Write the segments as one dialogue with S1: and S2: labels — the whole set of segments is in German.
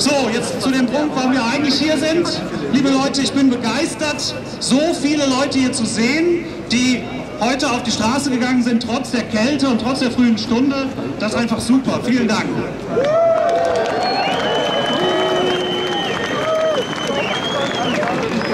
S1: So, jetzt zu dem Punkt, warum wir eigentlich hier sind. Liebe Leute, ich bin begeistert, so viele Leute hier zu sehen, die heute auf die Straße gegangen sind, trotz der Kälte und trotz der frühen Stunde. Das ist einfach super. Vielen Dank.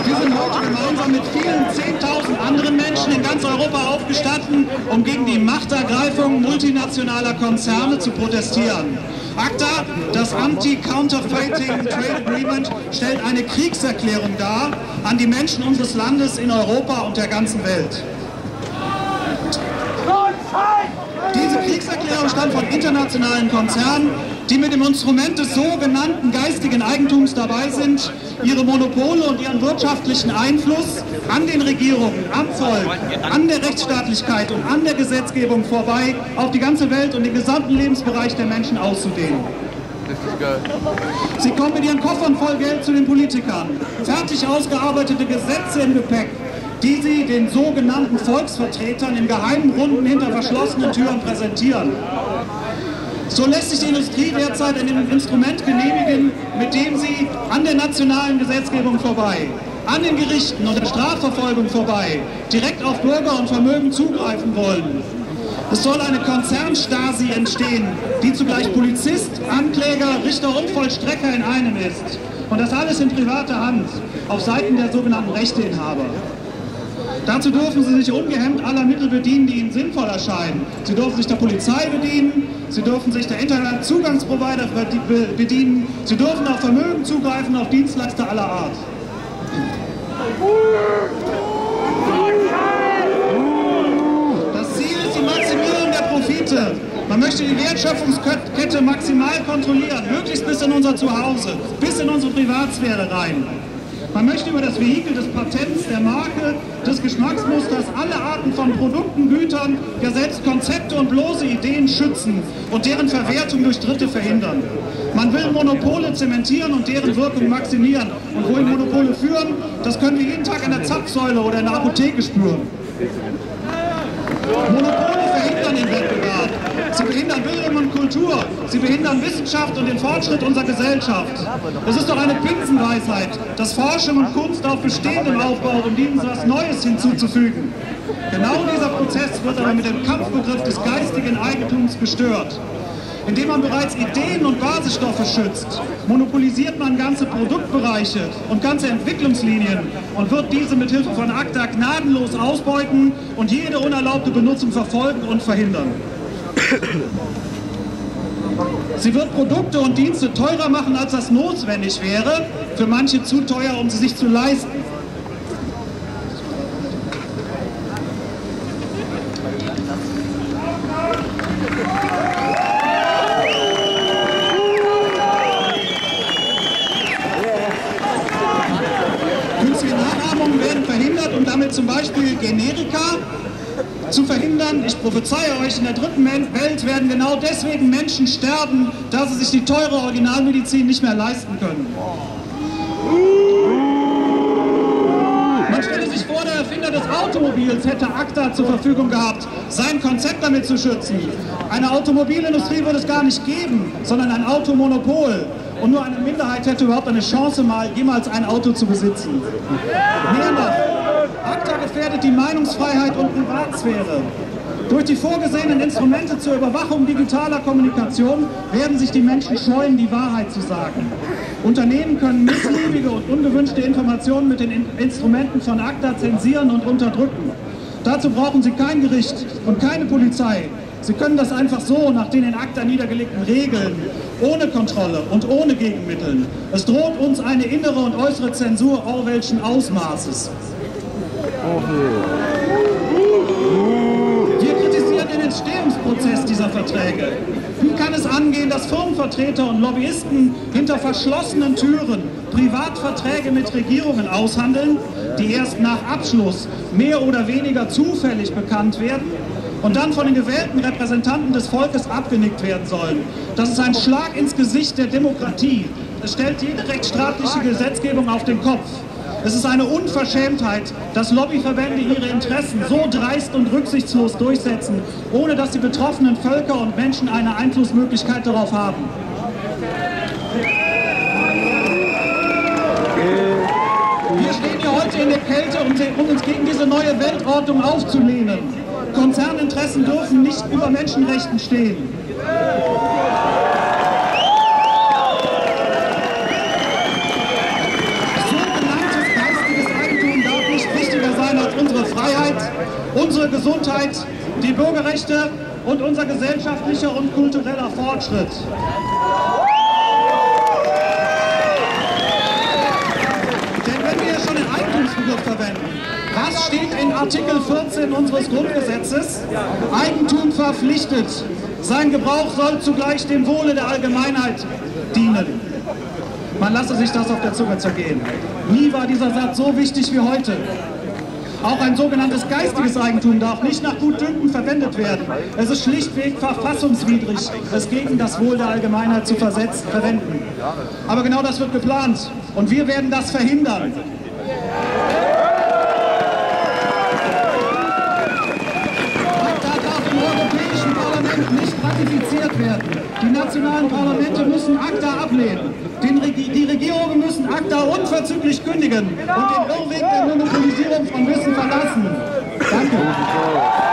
S1: Wir sind heute gemeinsam mit vielen 10.000 anderen Menschen in ganz Europa aufgestanden, um gegen die Machtergreifung multinationaler Konzerne zu protestieren. ACTA, das Anti-Counterfeiting Trade Agreement, stellt eine Kriegserklärung dar an die Menschen unseres Landes in Europa und der ganzen Welt. Diese Kriegserklärung stammt von internationalen Konzernen, die mit dem Instrument des sogenannten geistigen Eigentums dabei sind, ihre Monopole und ihren wirtschaftlichen Einfluss an den Regierungen, am Volk, an der Rechtsstaatlichkeit und an der Gesetzgebung vorbei auf die ganze Welt und den gesamten Lebensbereich der Menschen auszudehnen. Sie kommen mit ihren Koffern voll Geld zu den Politikern, fertig ausgearbeitete Gesetze im Gepäck, die sie den sogenannten Volksvertretern in geheimen Runden hinter verschlossenen Türen präsentieren. So lässt sich die Industrie derzeit ein Instrument genehmigen, mit dem sie an der nationalen Gesetzgebung vorbei, an den Gerichten und der Strafverfolgung vorbei, direkt auf Bürger und Vermögen zugreifen wollen. Es soll eine Konzernstasi entstehen, die zugleich Polizist, Ankläger, Richter und Vollstrecker in einem ist. Und das alles in privater Hand, auf Seiten der sogenannten Rechteinhaber. Dazu dürfen sie sich ungehemmt aller Mittel bedienen, die ihnen sinnvoll erscheinen. Sie dürfen sich der Polizei bedienen, sie dürfen sich der Internetzugangsprovider bedienen, sie dürfen auf Vermögen zugreifen, auf Dienstleister aller Art. Das Ziel ist die Maximierung der Profite. Man möchte die Wertschöpfungskette maximal kontrollieren, möglichst bis in unser Zuhause, bis in unsere Privatsphäre rein. Man möchte über das Vehikel des Patents, der Marke, des Geschmacksmusters alle Arten von Produkten, Gütern, Gesetz, Konzepte und bloße Ideen schützen und deren Verwertung durch Dritte verhindern. Man will Monopole zementieren und deren Wirkung maximieren. Und wohin Monopole führen, das können wir jeden Tag in der Zapfsäule oder in der Apotheke spüren. Monopole verhindern den Wettbewerb. Sie behindern Bildung und Kultur. Sie behindern Wissenschaft und den Fortschritt unserer Gesellschaft. Es ist doch eine Binsenweisheit, dass Forschung und Kunst auf Bestehendem aufbaut, um ihnen etwas Neues hinzuzufügen. Genau dieser Prozess wird aber mit dem Kampfbegriff des geistigen Eigentums gestört. Indem man bereits Ideen und Basisstoffe schützt, monopolisiert man ganze Produktbereiche und ganze Entwicklungslinien und wird diese mit Hilfe von ACTA gnadenlos ausbeuten und jede unerlaubte Benutzung verfolgen und verhindern. Sie wird Produkte und Dienste teurer machen, als das notwendig wäre, für manche zu teuer, um sie sich zu leisten. Künstliche Nachahmungen werden verhindert und damit zum Beispiel Generika zu verhindern. Ich prophezeie euch, in der dritten Welt werden genau deswegen Menschen sterben, da sie sich die teure Originalmedizin nicht mehr leisten können. Man stelle sich vor, der Erfinder des Automobils hätte ACTA zur Verfügung gehabt, sein Konzept damit zu schützen. Eine Automobilindustrie würde es gar nicht geben, sondern ein Automonopol. Und nur eine Minderheit hätte überhaupt eine Chance, mal jemals ein Auto zu besitzen. Mehr noch, gefährdet die Meinungsfreiheit und Privatsphäre. Durch die vorgesehenen Instrumente zur Überwachung digitaler Kommunikation werden sich die Menschen scheuen, die Wahrheit zu sagen. Unternehmen können missliebige und ungewünschte Informationen mit den In Instrumenten von ACTA zensieren und unterdrücken. Dazu brauchen sie kein Gericht und keine Polizei. Sie können das einfach so nach den in ACTA niedergelegten Regeln, ohne Kontrolle und ohne Gegenmitteln. Es droht uns eine innere und äußere Zensur Orwellschen Ausmaßes. Wir kritisieren den Entstehungsprozess dieser Verträge. Wie kann es angehen, dass Firmenvertreter und Lobbyisten hinter verschlossenen Türen Privatverträge mit Regierungen aushandeln, die erst nach Abschluss mehr oder weniger zufällig bekannt werden und dann von den gewählten Repräsentanten des Volkes abgenickt werden sollen? Das ist ein Schlag ins Gesicht der Demokratie. Es stellt jede rechtsstaatliche Gesetzgebung auf den Kopf. Es ist eine Unverschämtheit, dass Lobbyverbände ihre Interessen so dreist und rücksichtslos durchsetzen, ohne dass die betroffenen Völker und Menschen eine Einflussmöglichkeit darauf haben. Wir stehen hier heute in der Kälte, um uns gegen diese neue Weltordnung aufzulehnen. Konzerninteressen dürfen nicht über Menschenrechten stehen. Unsere Gesundheit, die Bürgerrechte und unser gesellschaftlicher und kultureller Fortschritt. Denn wenn wir schon den Eigentumsbegriff verwenden, was steht in Artikel 14 unseres Grundgesetzes? Eigentum verpflichtet. Sein Gebrauch soll zugleich dem Wohle der Allgemeinheit dienen. Man lasse sich das auf der Zunge zergehen. Nie war dieser Satz so wichtig wie heute. Auch ein sogenanntes geistiges Eigentum darf nicht nach Gutdünken verwendet werden. Es ist schlichtweg verfassungswidrig, es gegen das Wohl der Allgemeinheit zu verwenden. Aber genau das wird geplant und wir werden das verhindern. Nicht ratifiziert werden. Die nationalen Parlamente müssen ACTA ablehnen. die Regierungen müssen ACTA unverzüglich kündigen und den Irrweg der Monopolisierung von Wissen verlassen. Danke.